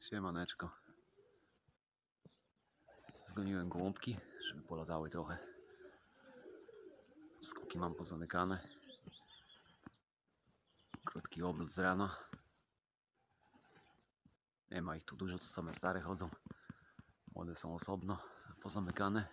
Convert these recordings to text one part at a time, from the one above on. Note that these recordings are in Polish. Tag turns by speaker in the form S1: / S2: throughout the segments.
S1: Siemaneczko. Zgoniłem gołąbki, żeby polatały trochę. Skoki mam pozamykane. Krótki obrót z rana. Nie ma ich tu dużo, to same stare chodzą. Młode są osobno, pozamykane.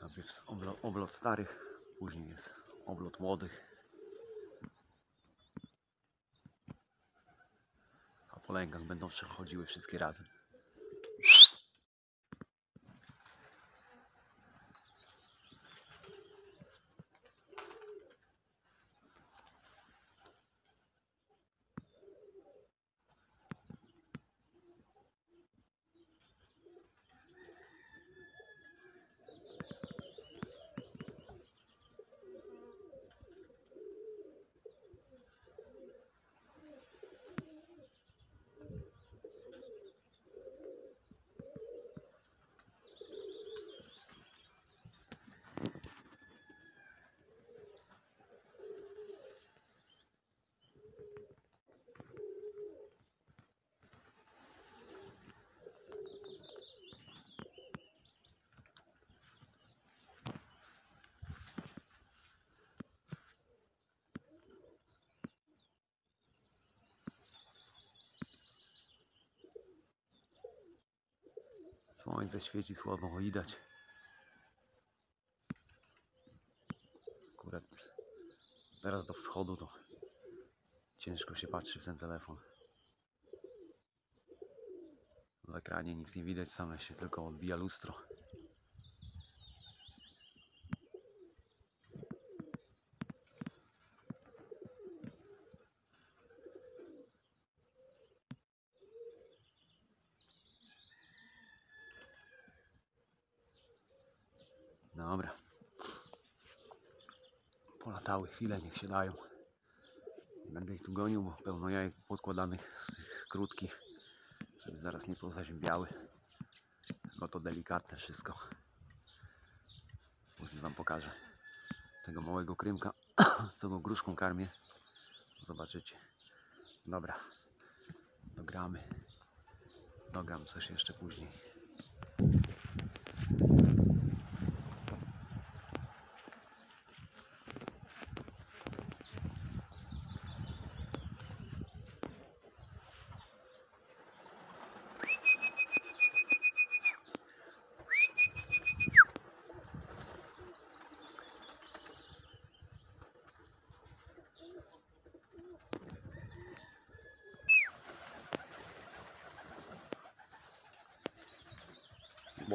S1: Najpierw oblo- oblot starych, później jest oblot młodych. A po lęgach będą przechodziły wszystkie razem. Słońce świeci słabo widać. Akurat teraz do wschodu to ciężko się patrzy w ten telefon. W ekranie nic nie widać, same się tylko odbija lustro. Dobra. Polatały chwilę, niech się dają. Będę ich tu gonił, bo pełno jajek podkładanych z tych krótkich, żeby zaraz nie pozaziębiały. Tylko to delikatne wszystko. Później Wam pokażę tego małego krymka, co go gruszką karmię. Zobaczycie. Dobra. Dogramy. Dogram coś jeszcze później.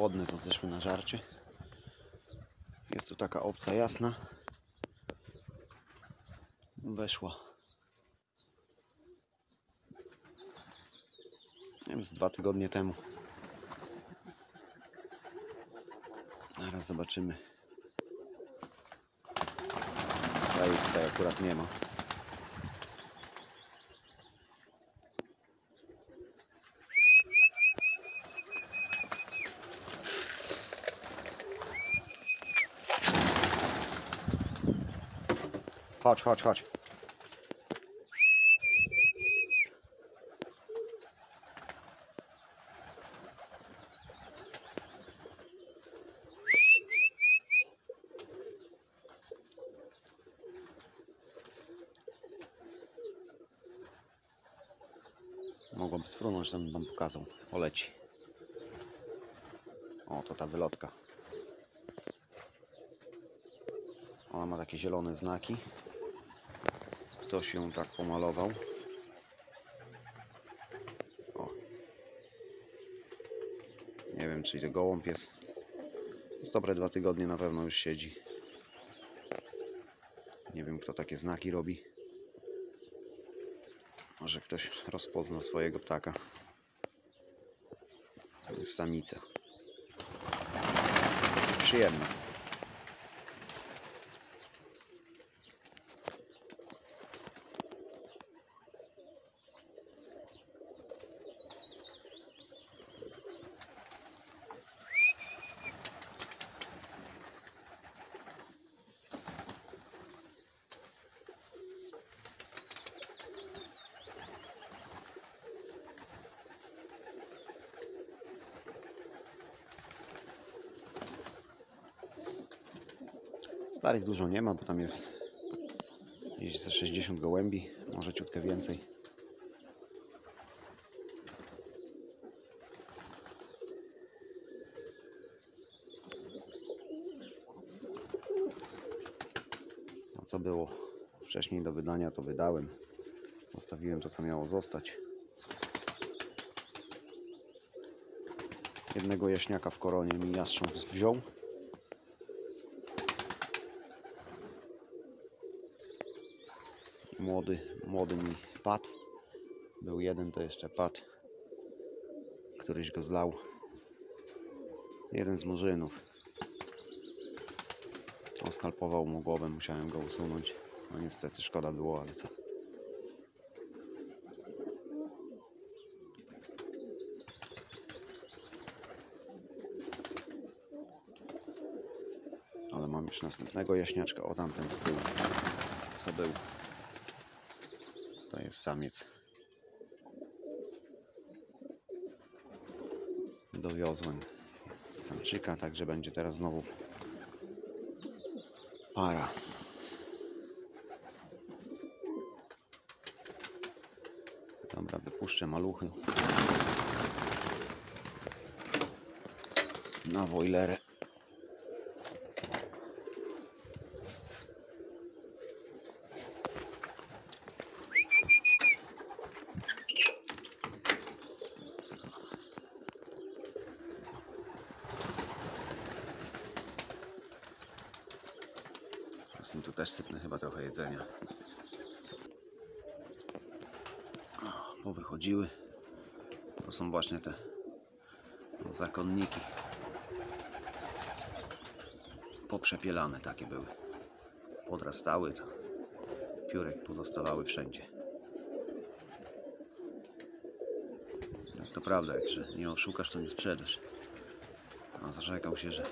S1: Wodne to zeszły na żarcie. Jest tu taka obca jasna. Weszła. Nie wiem, z dwa tygodnie temu. Zaraz zobaczymy. Tutaj, tutaj akurat nie ma. Chodź, chodź, chodź. Mogłoby sfrunąć, tam wam pokazał. Poleci. O, to ta wylotka. Ona ma takie zielone znaki. Ktoś ją tak pomalował. O. Nie wiem, czy to gołąb jest. Z dobre dwa tygodnie na pewno już siedzi. Nie wiem, kto takie znaki robi. Może ktoś rozpozna swojego ptaka. To jest samica. Jest przyjemne. Starych dużo nie ma, bo tam jest gdzieś ze 60 gołębi, może ciutkę więcej. No co było wcześniej do wydania, to wydałem. Zostawiłem to, co miało zostać. Jednego jaśniaka w koronie mi jastrząb wziął. Młody, młody mi padł. Był jeden, to jeszcze padł. Któryś go zlał. Jeden z murzynów. Oskalpował mu głowę, musiałem go usunąć. No niestety, szkoda było, ale co. Ale mam już następnego jaśniaczka. O tamten z tyłu. Co był? Samiec. Dowiozłem samczyka, także będzie teraz znowu para. Dobra, wypuszczę maluchy. Na wojlerę. Zresztą tu też sypnę chyba trochę jedzenia. Powychodziły. To są właśnie te zakonniki. Poprzepielane takie były. Podrastały to. Piórek pozostawały wszędzie. Jak to prawda, jak że nie oszukasz, to nie sprzedasz. A zarzekał się, że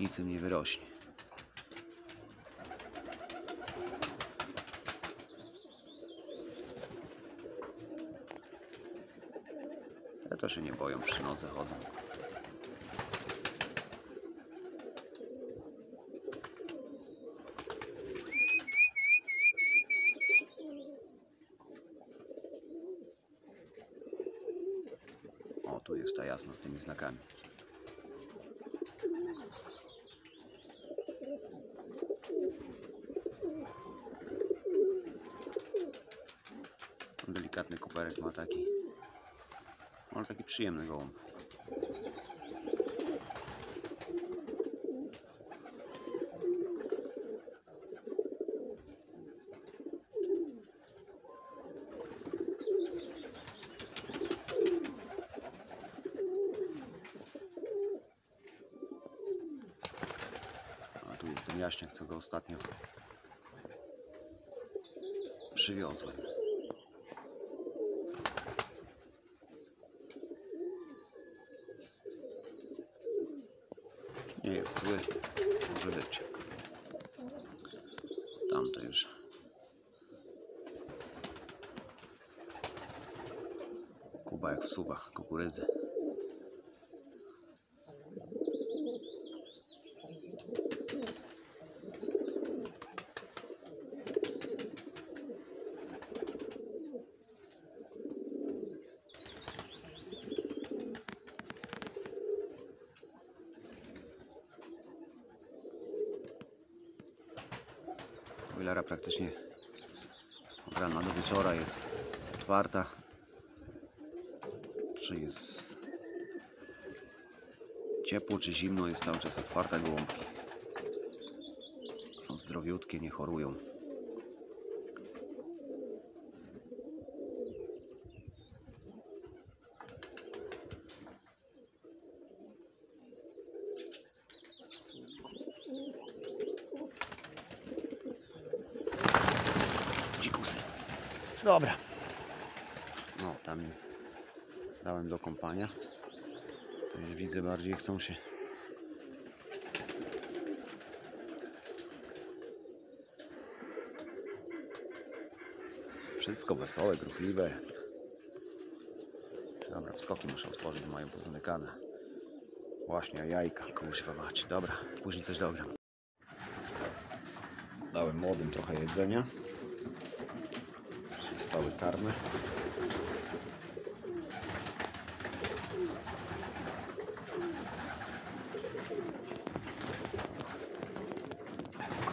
S1: nic im nie wyrośnie. To się nie boją, przy nodze chodzą. O, tu jest ta jasna z tymi znakami. Delikatny kuperek ma taki. Ale taki przyjemny gołąb. A tu jaśniak, co go ostatnio przywiozłem. Nie jest zły. Może być. Tamto już. Kuba jak wsuwa kukurydzę. Boilera praktycznie od rana do wieczora jest otwarta. Czy jest ciepło, czy zimno, jest cały czas otwarta gołąbki. Są zdrowiutkie, nie chorują. Dobra. No, tam dałem do kąpania. Już widzę bardziej chcą się. Wszystko wesołe, gruchliwe. Dobra, wskoki muszę otworzyć, mają pozamykane. Właśnie, jajka, kurwa macie. Dobra, później coś dogram. Dałem młodym trochę jedzenia. Zostały karmy.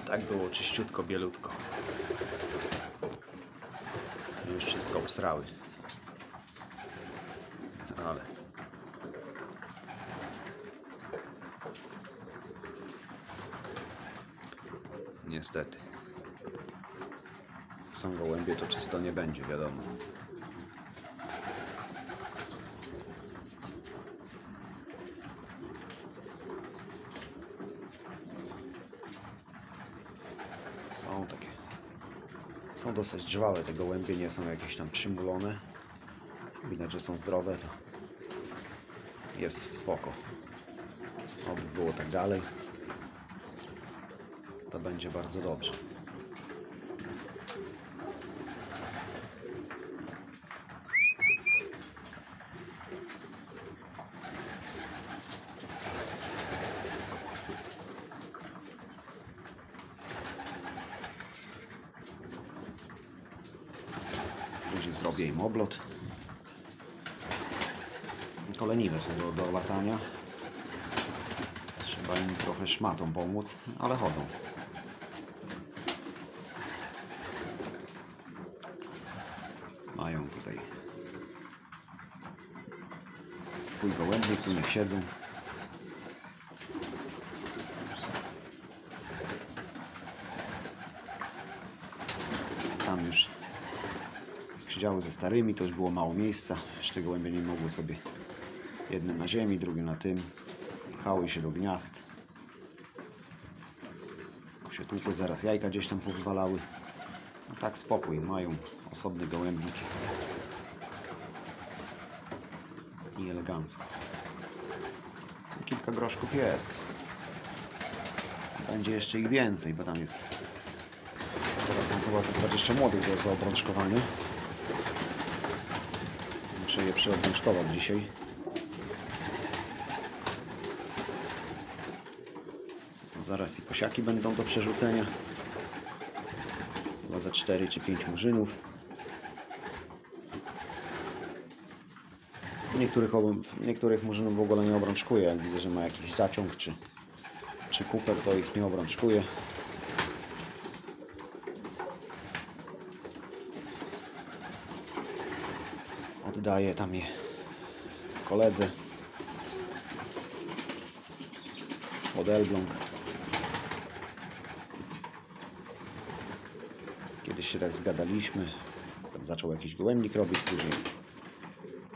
S1: Tak było czyściutko, bielutko. Już wszystko obsrały. Ale niestety są to nie będzie, wiadomo. Są takie. Są dosyć żwawe te gołębie, nie są jakieś tam przymulone. Widać, że są zdrowe. To jest spoko. Oby było tak dalej. To będzie bardzo dobrze. Później zrobię im oblot. Koleniwe są do, do latania. Trzeba im trochę szmatą pomóc, ale chodzą. Mają tutaj swój gołębnik, tu niech siedzą. Tam już siedziały ze starymi, to już było mało miejsca. Jeszcze gołębie nie mogły sobie jednym na ziemi, drugim na tym. Pchały się do gniazd. Tłukły, zaraz jajka gdzieś tam powywalały. No tak spokój, mają osobny gołębnik. I elegancko. Kilka groszków jest. Będzie jeszcze ich więcej, bo tam jest Teraz mam chyba ze 20 młodych do zaobrączkowania. Muszę je przeobrączkować dzisiaj. Zaraz i posiaki będą do przerzucenia. Chyba za 4 czy 5 murzynów. Niektórych, niektórych murzynów w ogóle nie obrączkuję. Jak widzę, że ma jakiś zaciąg czy, czy kuper, to ich nie obrączkuję. Oddaję tam je koledze od Elbląg. Się tak zgadaliśmy. Tam zaczął jakiś gołębnik robić później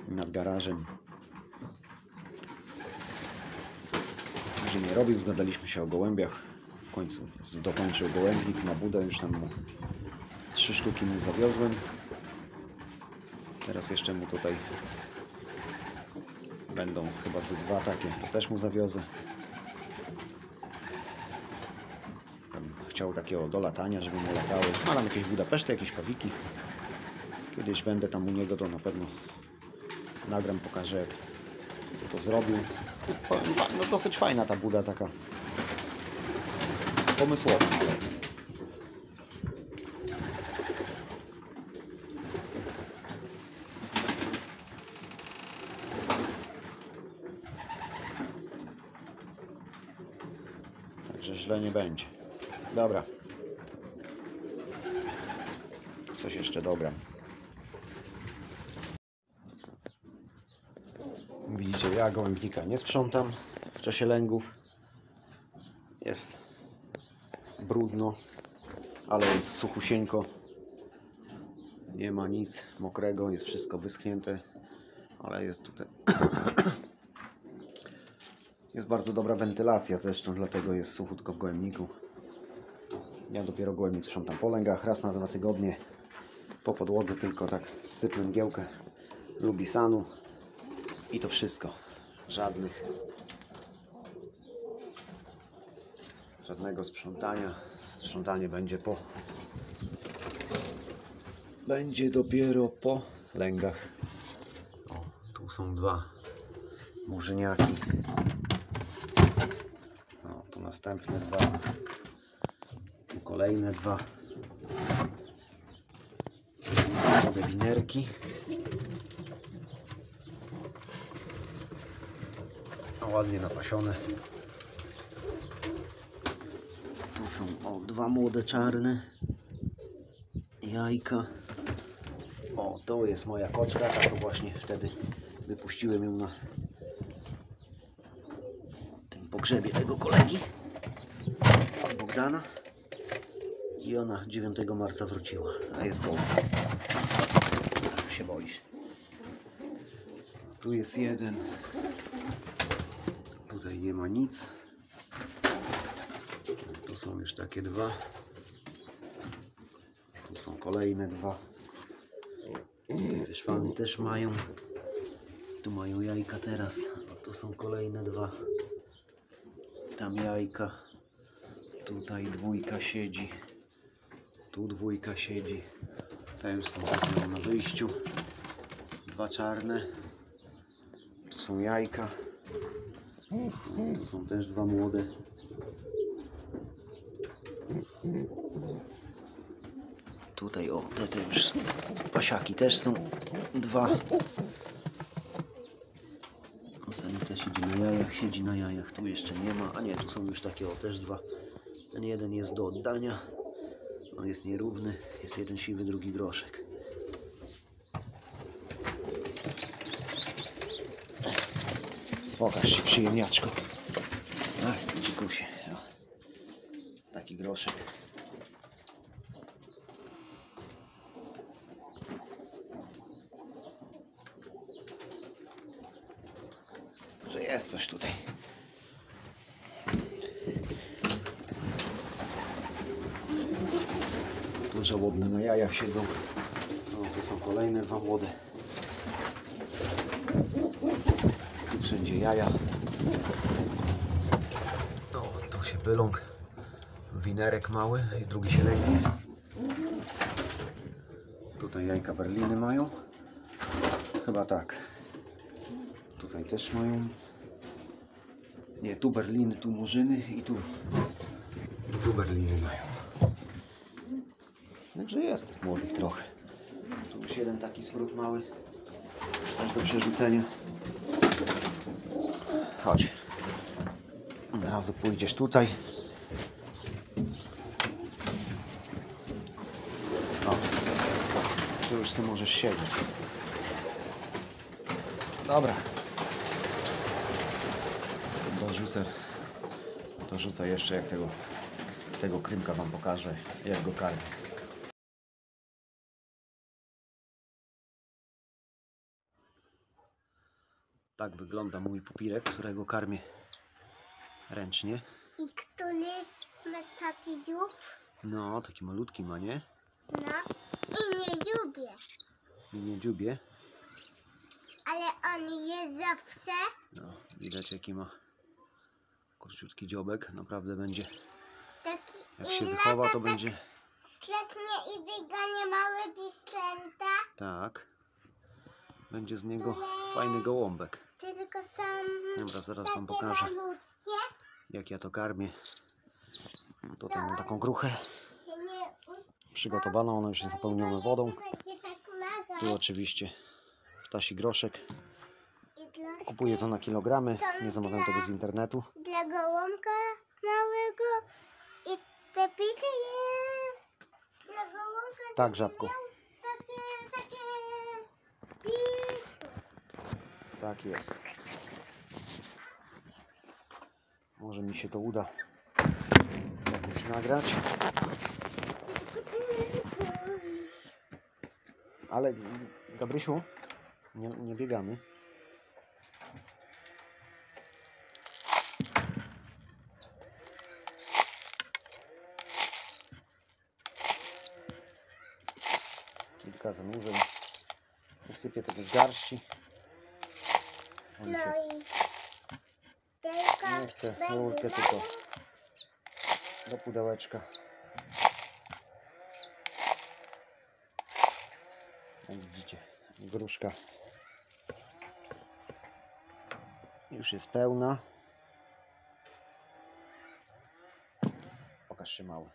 S1: nad garażem. Później nie robił, zgadaliśmy się o gołębiach. W końcu dokończył gołębnik na budę, już tam trzy sztuki mu zawiozłem. Teraz jeszcze mu tutaj będą chyba ze dwa takie, to też mu zawiozę. Tam chciał takiego do latania, żeby mu latały. Ma tam jakieś Budapeszty, jakieś pawiki. Kiedyś będę tam u niego, to na pewno nagram, pokażę jak to zrobił. Fa- No dosyć fajna ta buda taka pomysłowa. Także źle nie będzie. Dobra. Coś jeszcze dogram. Widzicie, ja gołębnika nie sprzątam w czasie lęgów. Jest brudno, ale jest suchusieńko. Nie ma nic mokrego, jest wszystko wyschnięte, ale jest tutaj jest bardzo dobra wentylacja też, to dlatego jest suchutko w gołębniku. Ja dopiero gołębnik sprzątam po lęgach, raz na dwa tygodnie. Po podłodze tylko tak sypnę mgiełkę lubisanu i to wszystko. Żadnych żadnego sprzątania. Sprzątanie będzie po będzie dopiero po lęgach. O, tu są dwa murzyniaki. O, tu następne dwa. Kolejne dwa. Są młode winerki. No, ładnie napasione. Tu są o, dwa młode czarne. Jajka. O, to jest moja koczka, ta co właśnie wtedy wypuściłem ją na tym pogrzebie tego kolegi Bogdana i ona 9 marca wróciła, a jest goła. się boisz. Tu jest jeden. Tutaj nie ma nic. Tu są już takie dwa. Tu są kolejne dwa. Te szwany też mają. Tu mają jajka teraz. Tu są kolejne dwa. Tam jajka. Tutaj dwójka siedzi. Tu dwójka siedzi. Te już są na wyjściu. Dwa czarne. Tu są jajka. Tu są też dwa młode. Tutaj o, te, te już są. Pasiaki też są dwa. Samica siedzi na jajach, siedzi na jajach. Tu jeszcze nie ma, a nie, tu są już takie o, też dwa. Ten jeden jest do oddania. On jest nierówny. Jest jeden siwy, drugi groszek. Pokaż się przyjemniaczko. Ach, dzikusie. O. Taki groszek. Że jest coś tutaj. Tu żałobne na jajach siedzą. O, tu są kolejne dwa młode. Tu wszędzie jaja. O, tu się pyląg. Winerek mały i drugi się lęgnie. Tutaj jajka berliny mają. Chyba tak. Tutaj też mają. Nie, tu berliny, tu murzyny i tu. I tu berliny mają. Także jest tych młodych trochę. Tu już jeden taki smród mały. Też do przerzucenia. Chodź. Od razu pójdziesz tutaj. O. Tu już ty możesz siedzieć. Dobra. Dorzucę. Dorzucę jeszcze jak tego, tego krymka wam pokażę, jak go karmię. Tak wygląda mój pupilek, którego karmię ręcznie.
S2: I który ma taki dziób,
S1: No, taki malutki ma, nie?
S2: no i nie lubię,
S1: I nie dziubie.
S2: ale on jest zawsze
S1: No, widać jaki ma króciutki dziobek. Naprawdę będzie,
S2: taki
S1: jak się wychowa, to
S2: tak
S1: będzie
S2: Stresnie i wygania małe pisklęta,
S1: tak. Będzie z niego fajny gołąbek.
S2: Tylko są
S1: Dobra, zaraz wam pokażę, jak ja to karmię. Tutaj mam taką gruchę przygotowaną, ona już jest napełniona wodą.
S2: tak.
S1: Tu oczywiście ptasi groszek. Kupuję to na kilogramy, nie zamawiam tego z internetu.
S2: dla gołąbka małego i te pisy jest dla
S1: Tak, żabko.
S2: miał Takie, takie pisy.
S1: Tak jest. Może mi się to uda jakoś nagrać. Ale Gabrysiu, nie, nie biegamy. Kilka zanurzeń. Usypię tego z garści. Chcę rurkę tylko do pudełeczka. Jak widzicie, gruszka już jest pełna. Pokaż się mały.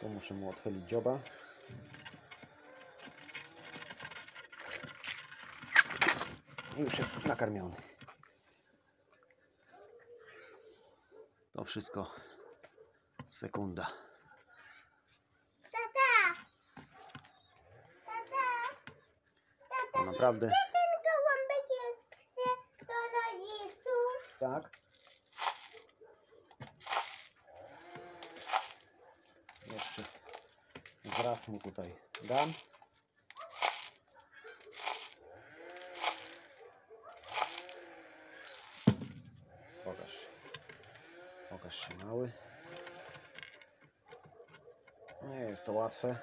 S1: Tu muszę mu odchylić dzioba. Już jest nakarmiony. To wszystko sekunda.
S2: Tata! Tata!
S1: To naprawdę.
S2: Ten gołąbek jest chce do rodziców.
S1: Tak. Jeszcze wraz mu tutaj dam. Pokaż się. Pokaż się mały. Nie jest to łatwe.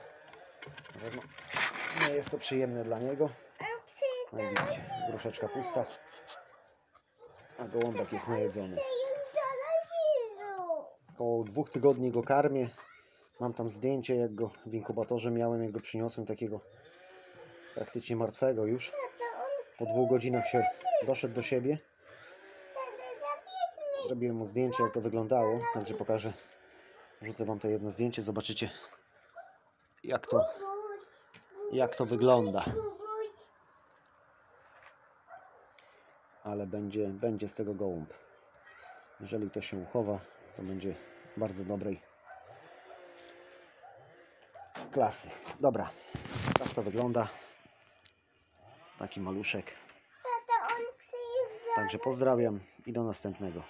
S1: Nie jest to przyjemne dla niego. No widzicie, gruszeczka pusta, a gołąbek jest najedzony. Około dwóch tygodni go karmię. Mam tam zdjęcie, jak go w inkubatorze miałem, jak go przyniosłem takiego praktycznie martwego już. Po dwóch godzinach się doszedł do siebie. Zrobiłem mu zdjęcie, jak to wyglądało. Także pokażę. Wrzucę wam to jedno zdjęcie, zobaczycie jak to, jak to wygląda. Ale będzie, będzie z tego gołąb. Jeżeli to się uchowa, to będzie bardzo dobrej klasy. Dobra, tak to wygląda. Taki maluszek. Także pozdrawiam i do następnego.